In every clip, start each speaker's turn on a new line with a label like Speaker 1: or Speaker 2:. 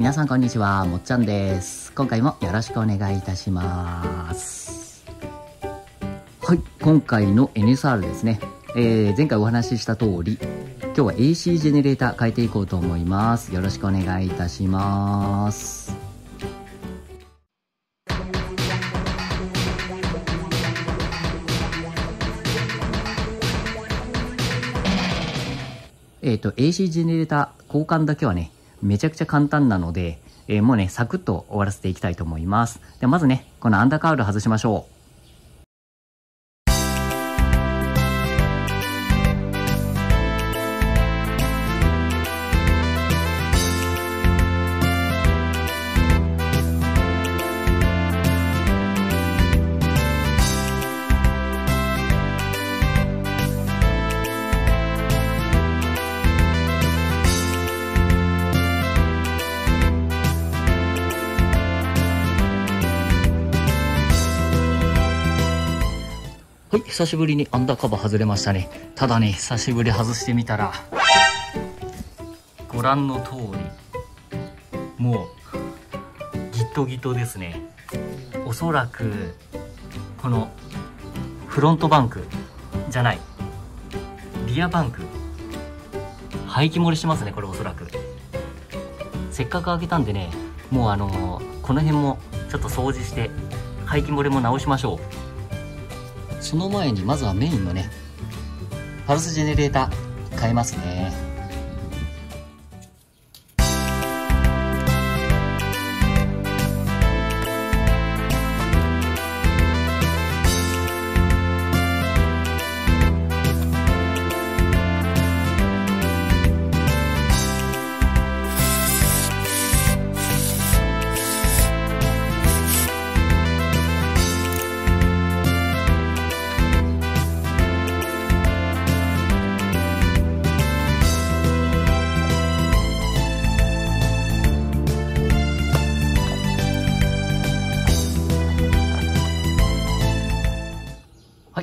Speaker 1: 皆さんこんにちはもっちゃんです。今回もよろしくお願いいたします。はい今回の NSR ですね、えー、前回お話しした通り今日は AC ジェネレーター変えていこうと思います。よろしくお願いいたします。えっ、と AC ジェネレーター交換だけはねめちゃくちゃ簡単なので、えー、もうね、サクッと終わらせていきたいと思います。でまずね、このアンダーカウル外しましょう。はい、久しぶりにアンダーカバー外れましたね。ただね、久しぶり外してみたら、ご覧の通り、もう、ギトギトですね。おそらく、この、フロントバンクじゃない、リアバンク、排気漏れしますね、これおそらく。せっかく開けたんでね、もうあのー、この辺もちょっと掃除して、排気漏れも直しましょう。その前にまずはメインのねパルスジェネレーター変えますね。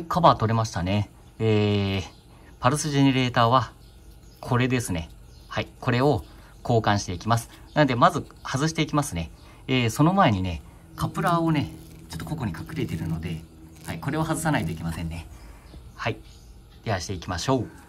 Speaker 1: カバー取れましたね。えー、パルスジェネレーターは、これですね。はい、これを交換していきます。なので、まず外していきますね。えー、その前にね、カプラーをね、ちょっとここに隠れてるので、はい、これを外さないといけませんね。はい。ではしていきましょう。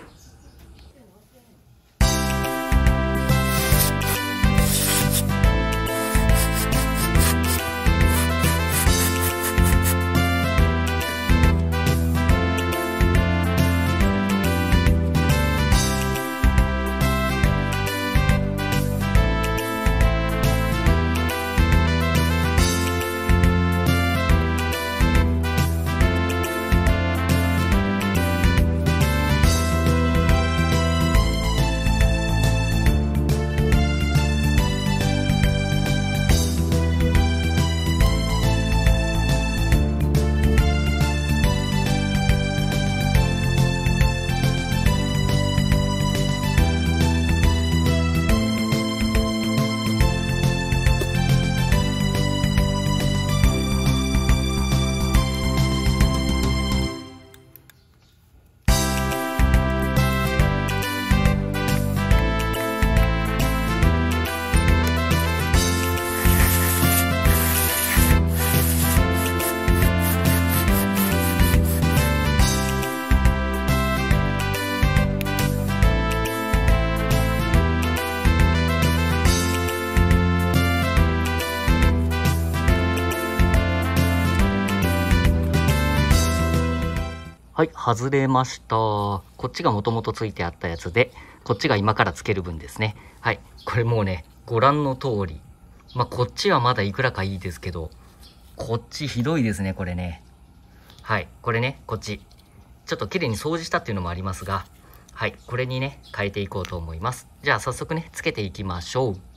Speaker 1: はい、外れました。こっちがもともとついてあったやつで、こっちが今からつける分ですね。はい、これもうね、ご覧の通り。まあ、こっちはまだいくらかいいですけど、こっちひどいですね、これね。はい、これね、こっち。ちょっと綺麗に掃除したっていうのもありますが、はい、これにね、変えていこうと思います。じゃあ早速ね、つけていきましょう。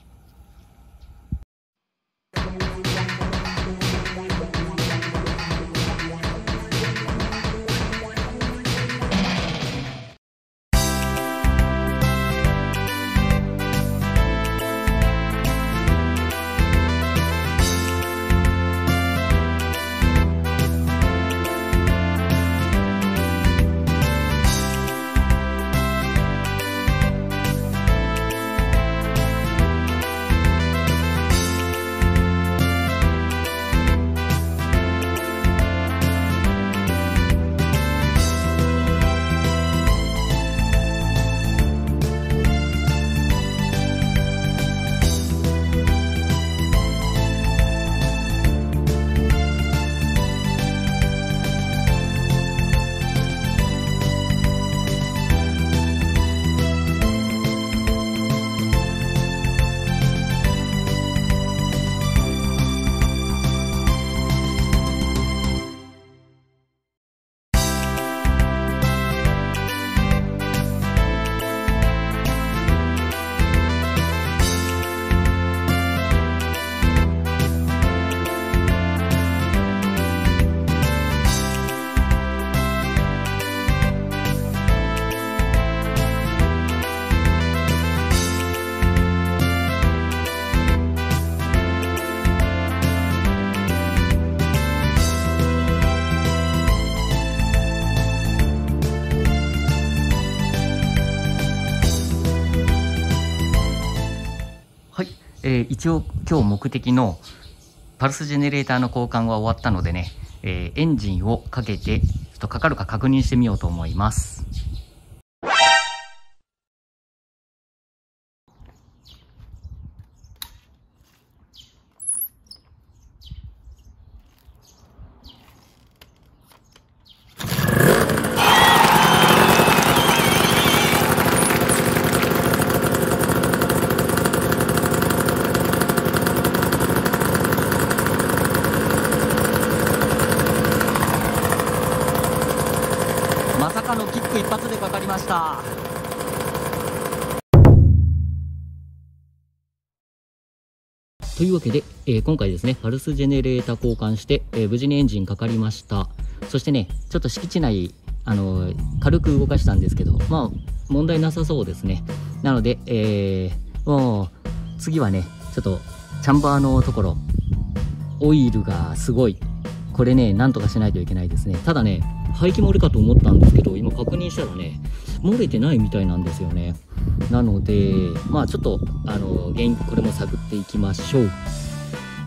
Speaker 1: はい、えー、一応今日目的のパルスジェネレーターの交換は終わったのでね、えー、エンジンをかけてちょっとかかるか確認してみようと思いますまさかのキック一発でかかりましたというわけで、えー今回ですねパルスジェネレーター交換して、えー無事にエンジンかかりました。そしてねちょっと敷地内あのー軽く動かしたんですけどまあ問題なさそうですね。なので、えーもう次はねちょっとチャンバーのところオイルがすごい。これねなんとかしないといけないですね。ただね排気漏れかと思ったんですけど今確認したらね漏れてないみたいなんですよね。なのでまあちょっとあの原因これも探っていきましょう。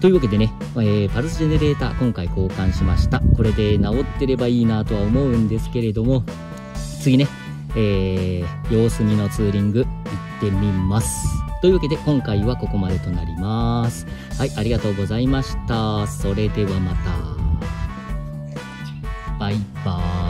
Speaker 1: というわけでね、えーパルスジェネレーター今回交換しました。これで治ってればいいなとは思うんですけれども次ね、えー様子見のツーリング行ってみます。というわけで今回はここまでとなります。はいありがとうございました。それではまた。バイバーイ。